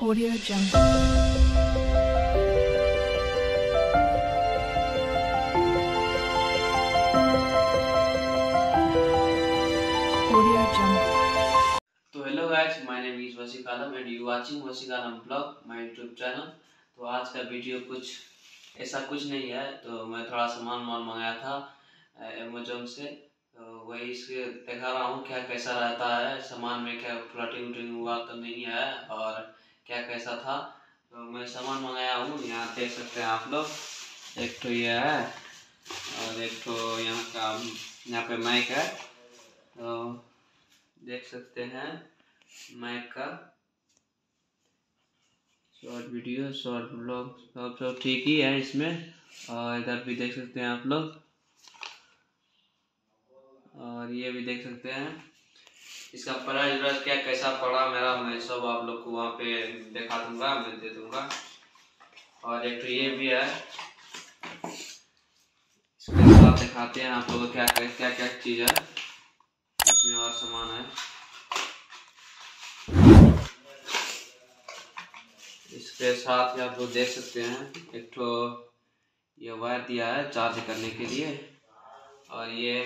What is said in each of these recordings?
Audio Jungle. And you watching Waseeq Alam blog YouTube channel तो आज का video कुछ ऐसा कुछ नहीं है तो मैं थोड़ा सामान मंगाया था अमेजोन से। तो वही इसके दिखा रहा हूँ क्या कैसा रहता है, सामान में क्या फ्लटिंग वटिंग हुआ तो नहीं है और क्या कैसा था? तो मैं सामान मंगाया हूँ, यहाँ देख सकते हैं आप लोग। एक तो ये है, और एक तो यहाँ का, यहाँ पे माइक है। तो देख सकते हैं माइक का। शॉर्ट वीडियो, शॉर्ट ब्लॉग, सब सब ठीक ही है इसमें। और इधर भी देख सकते हैं आप लोग। और ये भी देख सकते हैं। इसका प्राइस व्राइस क्या, कैसा पड़ा मेरा, मैं सब आप लोग को वहाँ पे दिखा दूँगा, मैं दे दूँगा। और एक तो ये भी है। इसके साथ दिखाते हैं आप लोगों क्या क्या क्या क्या चीज़ है। इसमें और सामान है। इसके साथ आप लोग देख सकते हैं, एक तो ये वायर दिया है चार्ज करने के लिए। और ये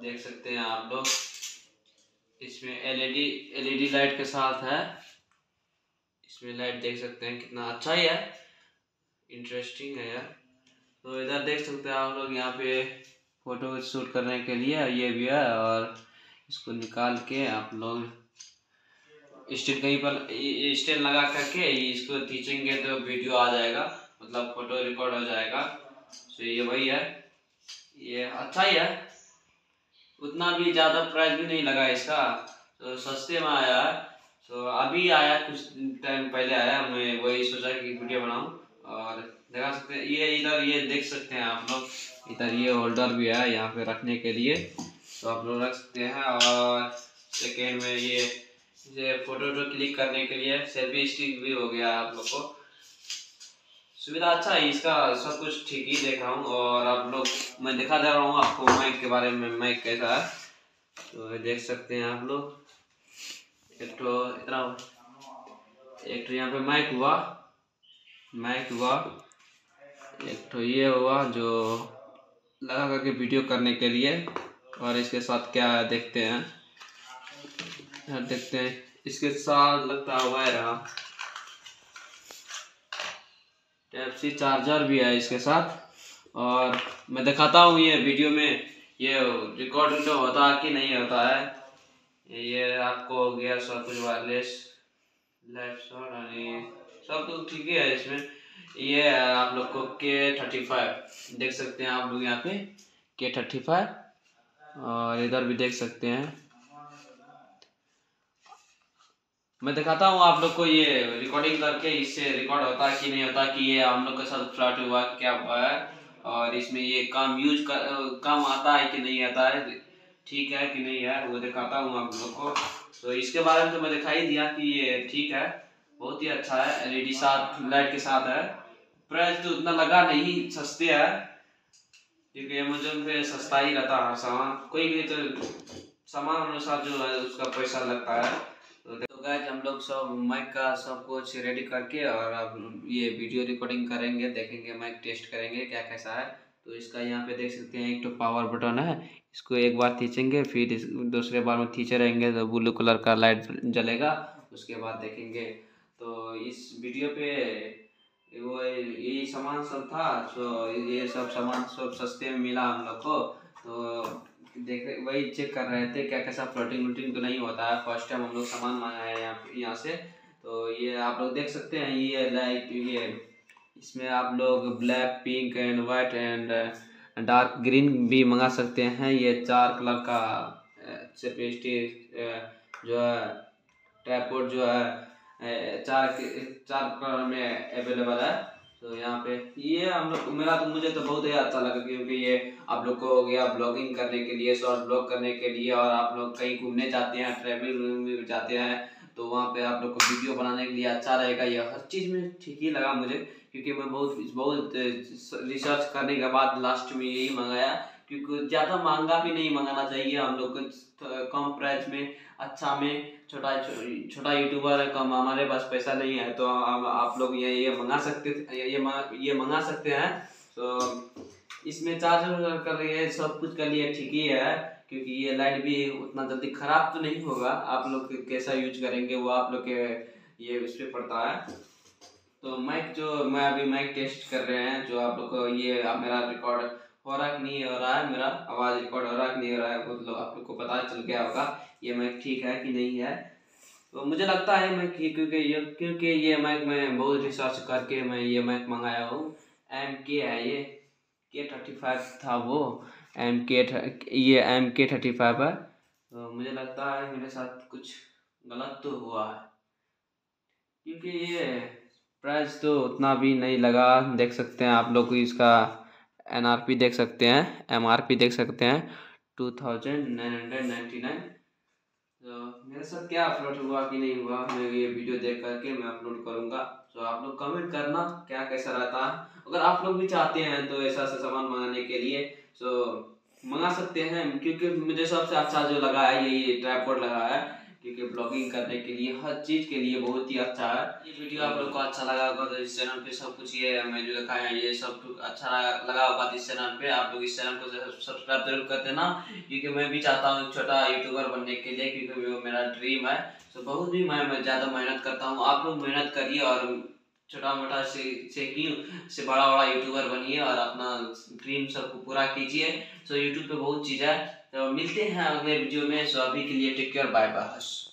देख सकते हैं आप लोग। इसमें एलईडी एलईडी लाइट के साथ है। इसमें लाइट देख सकते हैं कितना अच्छा ही है। इंटरेस्टिंग है यार। तो इधर देख सकते हैं आप लोग यहाँ पे फ़ोटो शूट करने के लिए, ये भी है और इसको निकाल के आप लोग स्टेन कहीं पर स्टेन लगा करके इसको खींचेंगे तो वीडियो आ जाएगा मतलब फ़ोटो रिकॉर्ड हो जाएगा। तो ये वही है। ये अच्छा ही है। उतना भी ज़्यादा प्राइस भी नहीं लगा इसका। तो सस्ते में आया तो अभी आया, कुछ टाइम पहले आया। मैं वही सोचा कि वीडियो बनाऊँ और दिखा सकते हैं। ये इधर, ये देख सकते हैं आप लोग। इधर ये होल्डर भी है यहाँ पे रखने के लिए। तो आप लोग रख सकते हैं और सेकेंड में ये ये फ़ोटो वोटो क्लिक करने के लिए। सेल्फी स्टिक भी हो गया आप लोग को। सुविधा अच्छा है, इसका सब कुछ ठीक ही देखा हूँ और आप लोग, मैं दिखा दे रहा हूँ आपको माइक के बारे में माइक कैसा है। तो देख सकते हैं आप लोग। एक तो इतना, एक तो यहाँ पे माइक हुआ। माइक हुआ। एक तो ये हुआ जो लगा करके वीडियो करने के लिए। और इसके साथ क्या देखते हैं। देखते हैं। इसके साथ लगता हुआ है। रहा टाइप सी चार्जर भी है इसके साथ। और मैं दिखाता हूँ ये वीडियो में, ये रिकॉर्ड तो होता है कि नहीं होता है। ये आपको हो गया सब कुछ वायरलेस लेफ़्ट सब तो ठीक ही इसमें। ये आप लोग को के थर्टी फाइव देख सकते हैं आप लोग यहाँ पे के थर्टी फाइव और इधर भी देख सकते हैं। मैं दिखाता हूँ आप लोग को ये रिकॉर्डिंग करके, इससे रिकॉर्ड होता है कि नहीं होता कि ये हम लोग के साथ फ्लॉट हुआ, क्या हुआ है। और इसमें ये काम यूज़ कर, काम आता है कि नहीं आता है, ठीक है कि नहीं है, वो दिखाता हूँ आप लोग को। तो इसके बारे में तो मैं दिखा ही दिया कि ये ठीक है, बहुत ही अच्छा है एलईडी साथ लाइट के साथ है। प्राइस तो उतना लगा नहीं, सस्ते है। क्योंकि अमेजोन पे सस्ता ही रहता है सामान। कोई भी तो सामान अनुसार जो है, उसका पैसा लगता है। तो गाइस हम लोग सब माइक का सब कुछ रेडी करके और अब ये वीडियो रिकॉर्डिंग करेंगे, देखेंगे माइक टेस्ट करेंगे क्या कैसा है। तो इसका यहाँ पे देख सकते हैं, एक तो पावर बटन है, इसको एक बार खींचेंगे, फिर इस दूसरे बार में खींचे रहेंगे तो ब्लू कलर का लाइट जलेगा, उसके बाद देखेंगे। तो इस वीडियो पे वो यही सामान सब था तो ये सब सामान सब सस्ते में मिला हम लोग को। तो देख वही चेक कर रहे थे क्या कैसा फ्लोटिंग वोटिंग तो नहीं होता। है फ़र्स्ट टाइम हम लोग सामान मंगाया है यहाँ यहाँ से। तो ये आप लोग देख सकते हैं, ये लाइट ये इसमें आप लोग black pink and white and dark green भी मंगा सकते हैं। ये चार कलर का सेपेस्टिक जो है ट्राईपोर्ट जो है चार चार कलर में अवेलेबल है। तो यहाँ पे ये हम लोग, मेरा तो मुझे तो बहुत ही अच्छा लगा क्योंकि ये आप लोग को हो गया ब्लॉगिंग करने के लिए शॉर्ट ब्लॉग करने के लिए और आप लोग कहीं घूमने जाते हैं ट्रैवलिंग जाते हैं तो वहाँ पे आप लोग को वीडियो बनाने के लिए अच्छा रहेगा। ये हर चीज़ में ठीक ही लगा मुझे क्योंकि मैं बहुत बहुत रिसर्च करने के बाद लास्ट में यही मंगाया क्योंकि ज़्यादा महँगा भी नहीं मंगाना चाहिए हम लोग को कम प्राइस में अच्छा में। छोटा छोटा यूट्यूबर है, कम हमारे पास पैसा नहीं है तो हम, आप लोग ये ये मंगा सकते ये ये मंगा सकते हैं। तो इसमें चार्ज कर रही है, सब कुछ कर लिए, ठीक ही है, क्योंकि ये लाइट भी उतना जल्दी खराब तो नहीं होगा। आप लोग कैसा यूज़ करेंगे, वो आप लोग के ये उस पर पड़ता है। तो माइक जो, मैं अभी माइक टेस्ट कर रहे हैं, जो आप लोग को ये, मेरा रिकॉर्ड हो रहा कि नहीं हो रहा है मेरा आवाज़ रिकॉर्ड हो रहा कि नहीं हो रहा है मतलब आप लोग को पता चल गया होगा ये माइक ठीक है कि नहीं है तो मुझे लगता है मैं क्योंकि ये क्योंकि ये माइक मैं बहुत रिसर्च करके मैं ये माइक मंगाया हूँ एम के है ये के थर्टी फाइव था वो एम के ये एम के थर्टी फाइव है तो मुझे लगता है मेरे साथ कुछ गलत तो हुआ है क्योंकि ये प्राइस तो उतना भी नहीं लगा देख सकते हैं आप लोग इसका एन आर पी देख सकते हैं एम आर पी देख सकते हैं two thousand nine hundred ninety nine तो मेरे साथ क्या अपलोड हुआ कि नहीं हुआ, मैं ये वीडियो देख करके मैं अपलोड करूँगा। तो आप लोग कमेंट करना क्या कैसा रहता। है अगर आप लोग भी चाहते हैं तो ऐसा ऐसा सामान मंगाने के लिए तो मंगा सकते हैं, क्योंकि मुझे सबसे अच्छा जो लगा है, ये ट्राईपोर्ट लगा है क्योंकि ब्लॉगिंग करने के लिए, हर चीज़ के लिए बहुत ही अच्छा है। ये वीडियो आप लोग को अच्छा लगा होगा तो इस चैनल पे सब कुछ ये मैं जो लिखा है, ये सब अच्छा लगा होगा तो इस चैनल पे। आप लोग इस चैनल को सब्सक्राइब ज़रूर कर देना, क्योंकि मैं भी चाहता हूँ छोटा यूट्यूबर बनने के लिए, क्योंकि वो मेरा ड्रीम है। तो बहुत भी मैं ज़्यादा मेहनत करता हूँ। आप लोग मेहनत करिए और छोटा मोटा से से क्यों से बड़ा बड़ा यूट्यूबर बनिए और अपना ड्रीम सबको पूरा कीजिए। तो यूट्यूब पे बहुत चीज़ है। तो मिलते हैं अगले वीडियो में। सो अभी के लिए टेक केयर बाय बाय